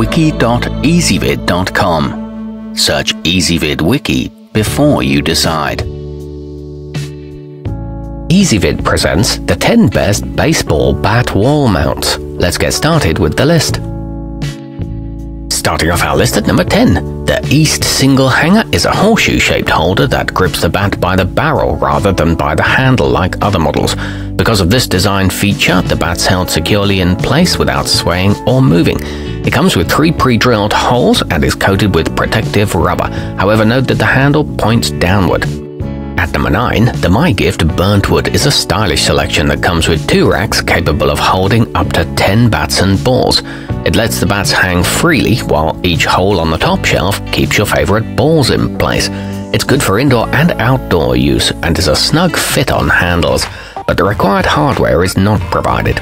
wiki.ezvid.com. Search Ezvid Wiki before you decide. Ezvid presents the 10 best baseball bat wall mounts. Let's get started with the list. Starting off our list at number 10, the YYST Single Hanger is a horseshoe-shaped holder that grips the bat by the barrel rather than by the handle like other models. Because of this design feature, the bat's held securely in place without swaying or moving. It comes with three pre-drilled holes and is coated with protective rubber. However, note that the handle points downward. At number 9, the My Gift Burnt Wood is a stylish selection that comes with two racks capable of holding up to 10 bats and balls. It lets the bats hang freely while each hole on the top shelf keeps your favorite balls in place. It's good for indoor and outdoor use and is a snug fit on handles, but the required hardware is not provided.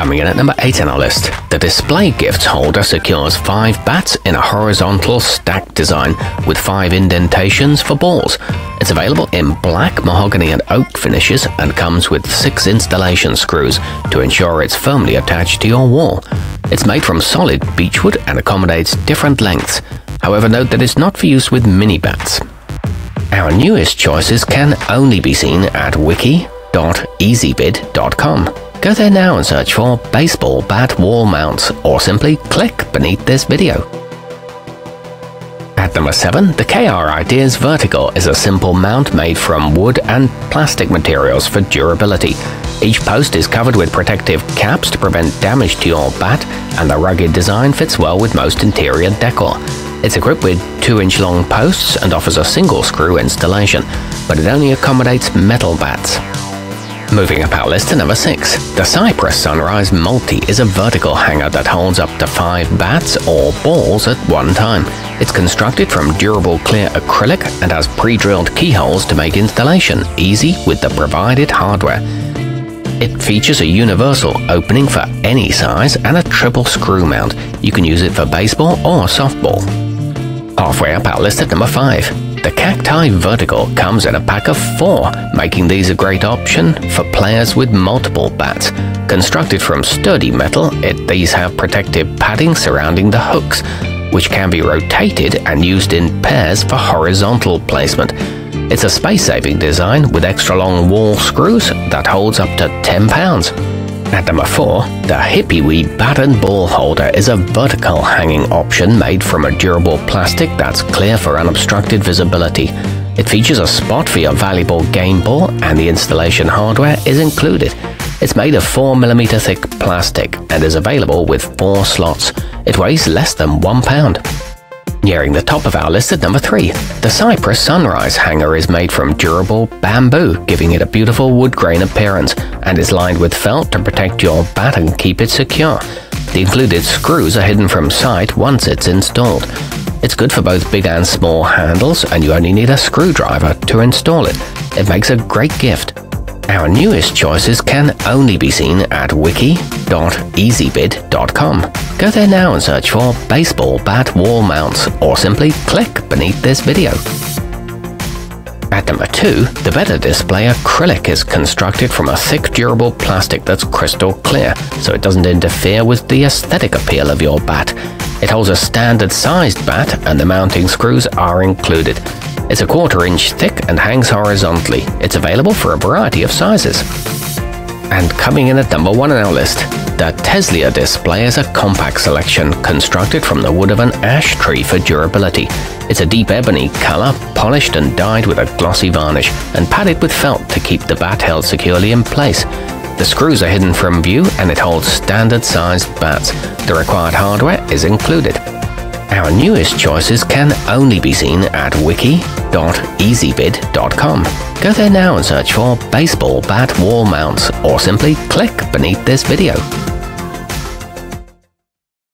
Coming in at number 8 on our list, the Display Gifts holder secures 5 bats in a horizontal stack design with 5 indentations for balls. It's available in black, mahogany and oak finishes and comes with 6 installation screws to ensure it's firmly attached to your wall. It's made from solid beechwood and accommodates different lengths. However, note that it's not for use with mini bats. Our newest choices can only be seen at wiki.ezvid.com. Go there now and search for baseball bat wall mounts or simply click beneath this video. At number 7, the KR Ideas Vertical is a simple mount made from wood and plastic materials for durability. Each post is covered with protective caps to prevent damage to your bat, and the rugged design fits well with most interior decor. It's equipped with 2-inch long posts and offers a single screw installation, but it only accommodates metal bats. Moving up our list to number 6, the Cypress Sunrise Multi is a vertical hanger that holds up to 5 bats or balls at one time. It's constructed from durable clear acrylic and has pre-drilled keyholes to make installation easy with the provided hardware. It features a universal opening for any size and a triple screw mount. You can use it for baseball or softball. Halfway up our list at number 5, the Cactiye Vertical comes in a pack of four, making these a great option for players with multiple bats. Constructed from sturdy metal, it, these have protective padding surrounding the hooks, which can be rotated and used in pairs for horizontal placement. It's a space-saving design with extra long wall screws that holds up to 10 pounds. At number 4, the Hipiwe and Ball Holder is a vertical hanging option made from a durable plastic that's clear for unobstructed visibility. It features a spot for your valuable game ball and the installation hardware is included. It's made of 4mm thick plastic and is available with 4 slots. It weighs less than 1 pound. Nearing the top of our list at number 3, the Cypress Sunrise hanger is made from durable bamboo, giving it a beautiful wood grain appearance, and is lined with felt to protect your bat and keep it secure. The included screws are hidden from sight once it's installed. It's good for both big and small handles, and you only need a screwdriver to install it. It makes a great gift. Our newest choices can only be seen at wiki.ezvid.com. Go there now and search for baseball bat wall mounts or simply click beneath this video. At number 2, the Better Display acrylic is constructed from a thick durable plastic that's crystal clear, so it doesn't interfere with the aesthetic appeal of your bat. It holds a standard sized bat and the mounting screws are included. It's a quarter inch thick and hangs horizontally. It's available for a variety of sizes. And coming in at number one on our list, the Teslyar display is a compact selection constructed from the wood of an ash tree for durability. It's a deep ebony color, polished and dyed with a glossy varnish, and padded with felt to keep the bat held securely in place. The screws are hidden from view and it holds standard sized bats. The required hardware is included. Our newest choices can only be seen at wiki.ezvid.com. Go there now and search for baseball bat wall mounts or simply click beneath this video.